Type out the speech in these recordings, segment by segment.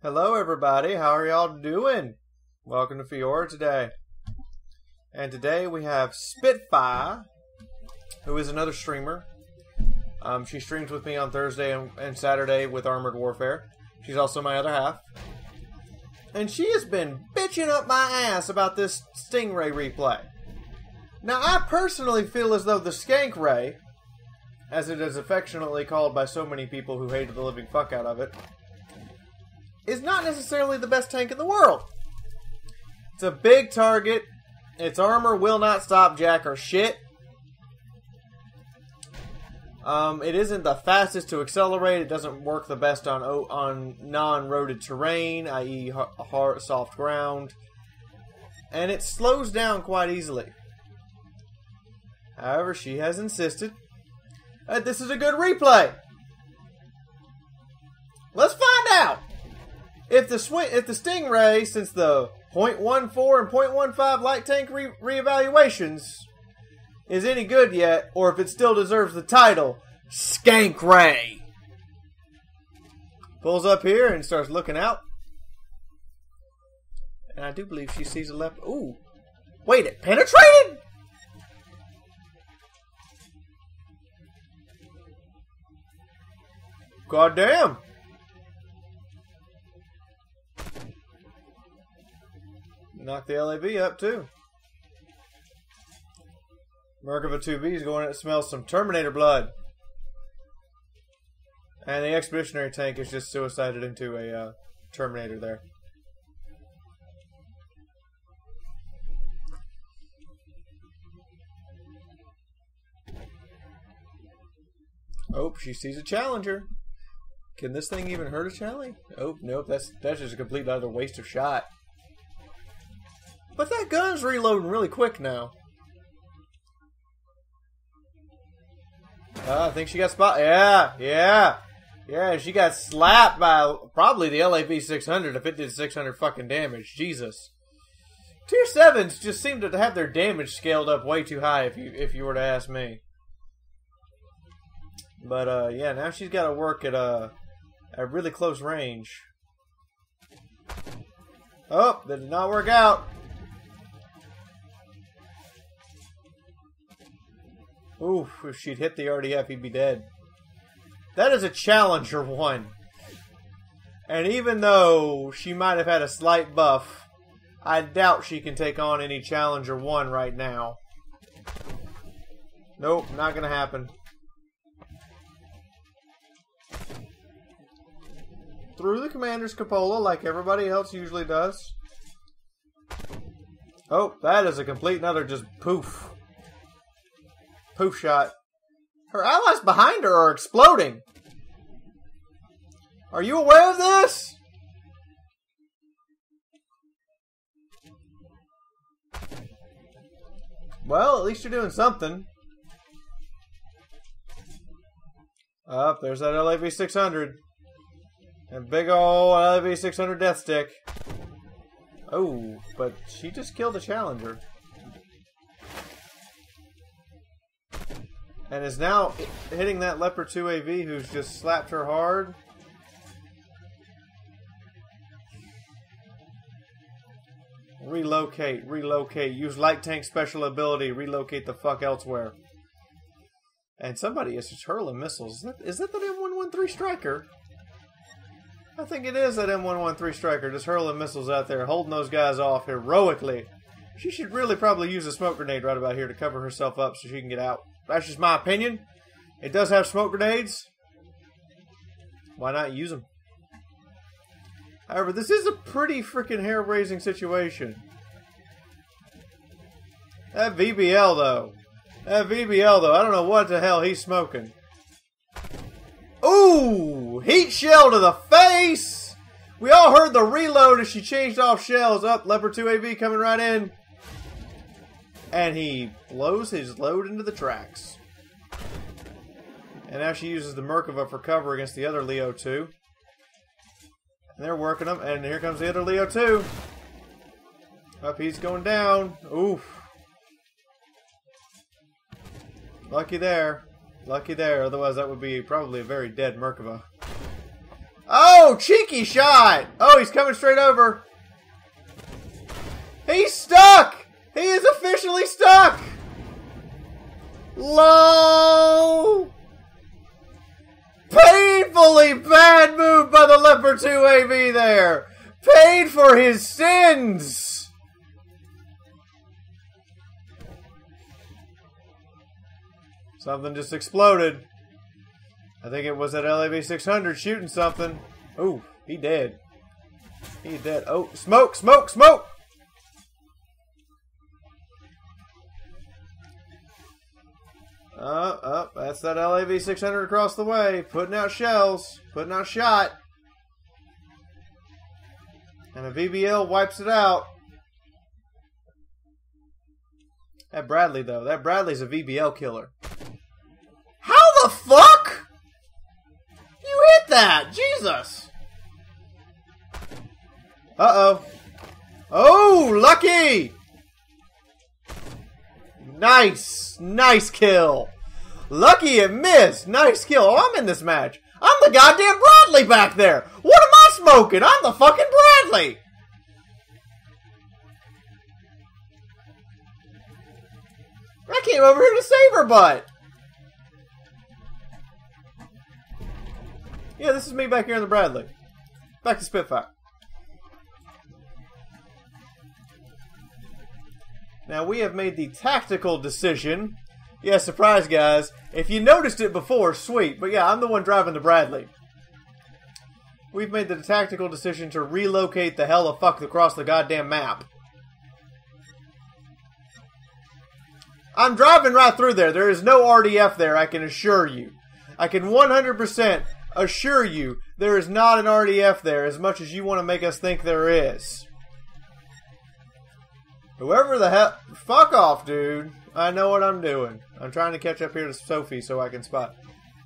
Hello, everybody. How are y'all doing? Welcome to Fiaura today. And today we have Spitfire, who is another streamer. Um, she streams with me on Thursday and, and Saturday with Armored Warfare. She's also my other half. And she has been bitching up my ass about this Stingray replay. Now, I personally feel as though the Skank Ray, as it is affectionately called by so many people who hated the living fuck out of it, is not necessarily the best tank in the world. It's a big target. Its armor will not stop Jack or shit. Um, it isn't the fastest to accelerate. It doesn't work the best on on non-roaded terrain, i.e., hard, soft ground, and it slows down quite easily. However, she has insisted that this is a good replay. Let's if the if the Stingray, since the .14 and .15 light tank re- reevaluations is any good yet, or if it still deserves the title, Skank Ray. Pulls up here and starts looking out. And I do believe she sees a left. Ooh. Wait, it penetrated? God damn. Knock the LAV up too. Merkava 2B is going to smell some Terminator blood. And the Expeditionary tank is just suicided into a uh, Terminator there. Oh, she sees a Challenger. Can this thing even hurt a Charlie? Oh, nope, that's that's just a complete utter waste of shot. But that gun's reloading really quick now. Uh, I think she got spot. Yeah, yeah, yeah. She got slapped by probably the LAV 600 if it did 600 fucking damage. Jesus. Tier sevens just seem to have their damage scaled up way too high. If you if you were to ask me. But uh, yeah, now she's got to work at a uh, at really close range. Oh, that did not work out. Oof, if she'd hit the RDF, he'd be dead. That is a Challenger one. And even though she might have had a slight buff, I doubt she can take on any Challenger 1 right now. Nope, not gonna happen. Through the commander's cupola like everybody else usually does. Oh, that is a complete another just poof poof shot. Her allies behind her are exploding. Are you aware of this? Well, at least you're doing something. Up, oh, there's that LAV 600. And big ol' LAV 600 death stick. Oh, but she just killed a challenger. And is now hitting that Leopard 2 AV who's just slapped her hard. Relocate, relocate. Use light tank special ability. Relocate the fuck elsewhere. And somebody is just hurling missiles. Is that, is that the M113 Striker? I think it is that M113 Striker just hurling missiles out there, holding those guys off heroically. She should really probably use a smoke grenade right about here to cover herself up so she can get out. That's just my opinion. It does have smoke grenades. Why not use them? However, this is a pretty freaking hair-raising situation. That VBL, though. That VBL, though. I don't know what the hell he's smoking. Ooh! Heat shell to the face! We all heard the reload as she changed off shells. Up, Leopard 2 AV coming right in and he blows his load into the tracks. And now she uses the Merkava for cover against the other Leo 2. And they're working them, and here comes the other Leo 2. Up, he's going down. Oof. Lucky there. Lucky there, otherwise that would be probably a very dead Merkava. Oh! Oh, cheeky shot! Oh, he's coming straight over. He's stuck! He is officially stuck! Low! Painfully bad move by the Leopard 2 AV there! Paid for his sins! Something just exploded. I think it was that LAV 600 shooting something. Ooh, he dead. He dead. Oh, smoke, smoke, smoke! That's that LAV 600 across the way. Putting out shells. Putting out shot. And a VBL wipes it out. That Bradley, though. That Bradley's a VBL killer. How the fuck? You hit that! Jesus! Uh-oh. Oh, lucky! Nice! Nice kill! Lucky it missed! Nice kill! Oh, I'm in this match! I'm the goddamn Bradley back there! What am I smoking? I'm the fucking Bradley! I came over here to save her butt! Yeah, this is me back here in the Bradley. Back to Spitfire. Now we have made the tactical decision. Yeah, surprise, guys. If you noticed it before, sweet. But yeah, I'm the one driving the Bradley. We've made the tactical decision to relocate the hell of fuck across the goddamn map. I'm driving right through there. There is no RDF there, I can assure you. I can 100% assure you there is not an RDF there as much as you want to make us think there is. Whoever the hell. Fuck off, dude. I know what I'm doing. I'm trying to catch up here to Sophie so I can spot.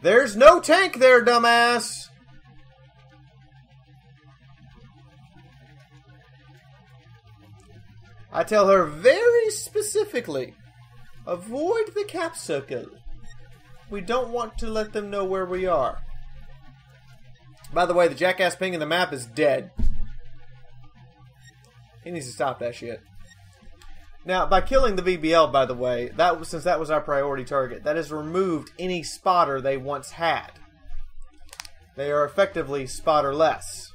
There's no tank there, dumbass! I tell her very specifically avoid the cap circle. We don't want to let them know where we are. By the way, the jackass ping in the map is dead. He needs to stop that shit. Now, by killing the VBL, by the way, that since that was our priority target, that has removed any spotter they once had. They are effectively spotterless.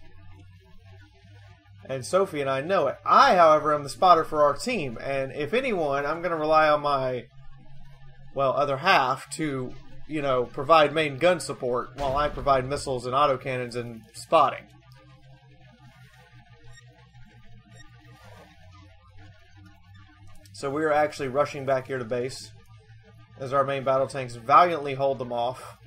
And Sophie and I know it. I, however, am the spotter for our team, and if anyone, I'm going to rely on my, well, other half to, you know, provide main gun support while I provide missiles and autocannons and spotting. So we are actually rushing back here to base as our main battle tanks valiantly hold them off.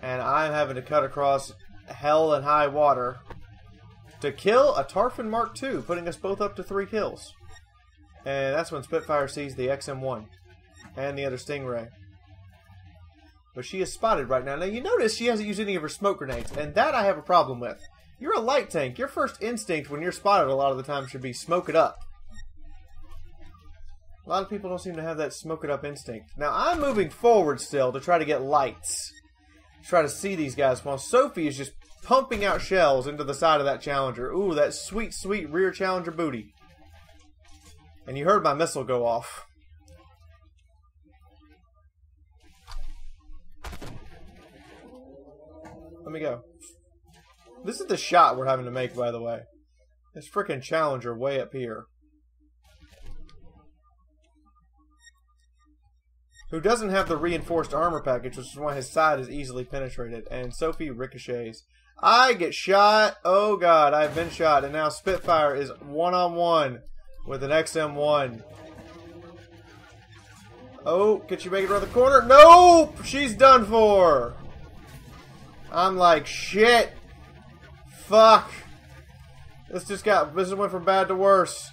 And I'm having to cut across hell and high water to kill a Tarfin Mark II, putting us both up to three kills. And that's when Spitfire sees the XM1 and the other Stingray. But she is spotted right now. Now you notice she hasn't used any of her smoke grenades, and that I have a problem with. You're a light tank. Your first instinct when you're spotted a lot of the time should be smoke it up. A lot of people don't seem to have that smoke it up instinct. Now, I'm moving forward still to try to get lights. Try to see these guys while Sophie is just pumping out shells into the side of that Challenger. Ooh, that sweet, sweet rear Challenger booty. And you heard my missile go off. Let me go. This is the shot we're having to make, by the way. This freaking Challenger way up here. Who doesn't have the reinforced armor package, which is why his side is easily penetrated. And Sophie ricochets. I get shot. Oh god, I've been shot. And now Spitfire is one on one with an XM1. Oh, can she make it around the corner? Nope! She's done for! I'm like, shit. Fuck. This just got, this went from bad to worse.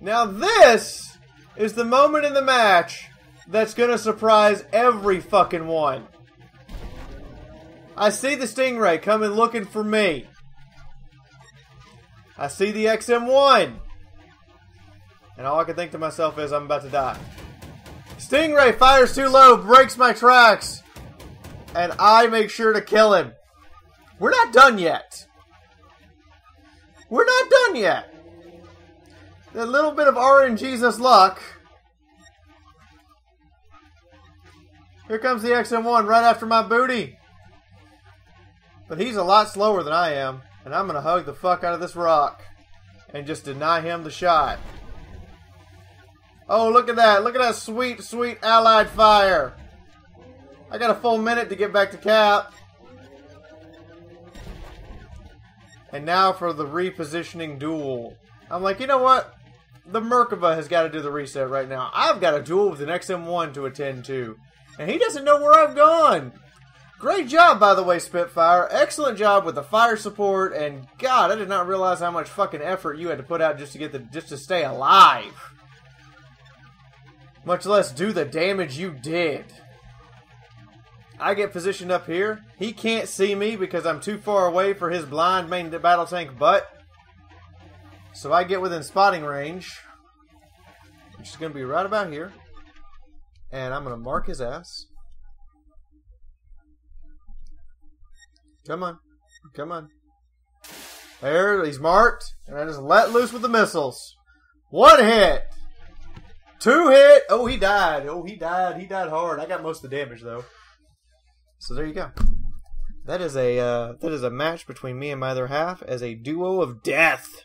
Now this is the moment in the match that's gonna surprise every fucking one. I see the Stingray coming looking for me. I see the XM1. And all I can think to myself is I'm about to die. Stingray fires too low, breaks my tracks, and I make sure to kill him. We're not done yet. We're not done yet. A little bit of RNGesus luck. Here comes the XM1 right after my booty. But he's a lot slower than I am, and I'm going to hug the fuck out of this rock and just deny him the shot. Oh, look at that. Look at that sweet, sweet allied fire. I got a full minute to get back to cap. And now for the repositioning duel. I'm like, you know what? The Merkava has got to do the reset right now. I've got a duel with an XM1 to attend to. And he doesn't know where I've gone. Great job, by the way, Spitfire. Excellent job with the fire support. And God, I did not realize how much fucking effort you had to put out just to get the just to stay alive. Much less do the damage you did. I get positioned up here. He can't see me because I'm too far away for his blind main battle tank butt. So I get within spotting range, which is going to be right about here. And I'm going to mark his ass. Come on. Come on. There, he's marked. And I just let loose with the missiles. One hit. Two hit. Oh, he died. Oh, he died. He died hard. I got most of the damage, though. So there you go. That is a uh, that is a match between me and my other half as a duo of death.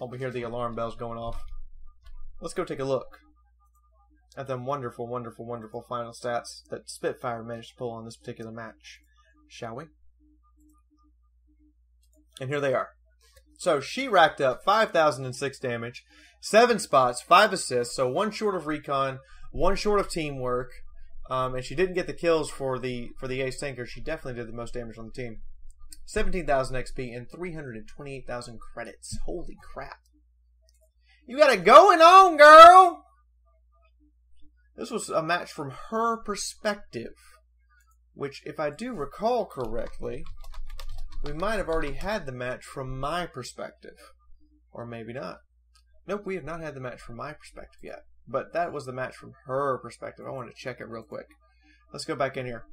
I'll be hear the alarm bells going off. Let's go take a look at them wonderful, wonderful, wonderful final stats that Spitfire managed to pull on this particular match, shall we? And here they are. So she racked up 5,006 damage, 7 spots, 5 assists, so one short of recon, one short of teamwork, um, and she didn't get the kills for the for the ace tanker. She definitely did the most damage on the team. 17,000 XP and 328,000 credits. Holy crap. You got it going on, girl! This was a match from her perspective, which, if I do recall correctly, we might have already had the match from my perspective. Or maybe not. Nope, we have not had the match from my perspective yet. But that was the match from her perspective. I want to check it real quick. Let's go back in here.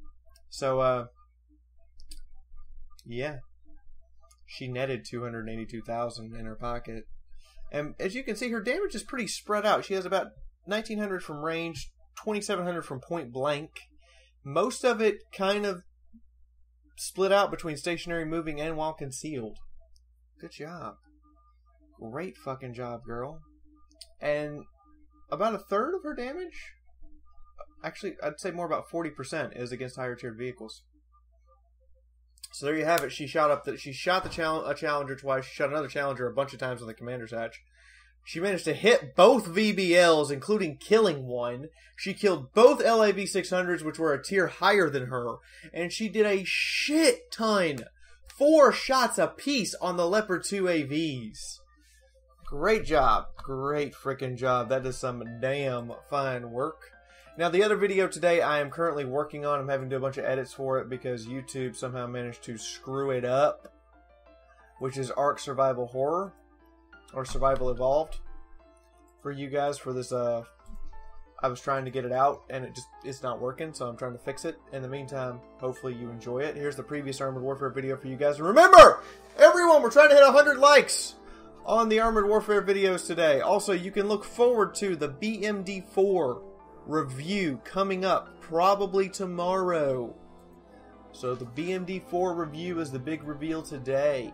So, uh, yeah. She netted 282,000 in her pocket. And as you can see, her damage is pretty spread out. She has about 1900 from range, 2700 from point blank. Most of it kind of split out between stationary moving and while concealed. Good job. Great fucking job, girl. And about a third of her damage, actually, I'd say more about 40% is against higher tiered vehicles. So there you have it. She shot up that she shot the chal- a challenger twice. She shot another challenger a bunch of times on the commander's hatch. She managed to hit both VBLs, including killing one. She killed both LAV 600s, which were a tier higher than her, and she did a shit ton, four shots apiece on the Leopard 2 AVs. Great job. Great freaking job. That is some damn fine work. Now, the other video today I am currently working on. I'm having to do a bunch of edits for it because YouTube somehow managed to screw it up, which is Ark Survival Horror or Survival Evolved for you guys for this. Uh, I was trying to get it out and it just it's not working, so I'm trying to fix it. In the meantime, hopefully you enjoy it. Here's the previous Armored Warfare video for you guys. Remember, everyone, we're trying to hit 100 likes on the Armored Warfare videos today. Also, you can look forward to the BMD4 review coming up probably tomorrow. So the BMD4 review is the big reveal today.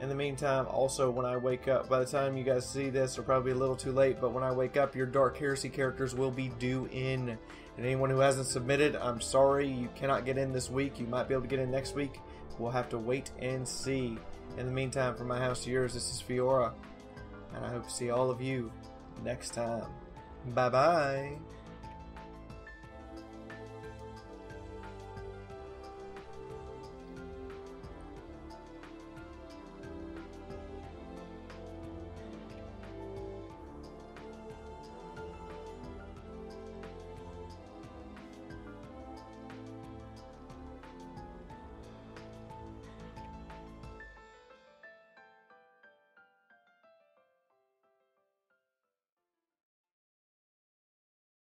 In the meantime, also when I wake up, by the time you guys see this, or probably a little too late, but when I wake up, your Dark Heresy characters will be due in. And anyone who hasn't submitted, I'm sorry, you cannot get in this week. You might be able to get in next week. We'll have to wait and see. In the meantime, from my house to yours, this is Fiaura, and I hope to see all of you next time. Bye bye.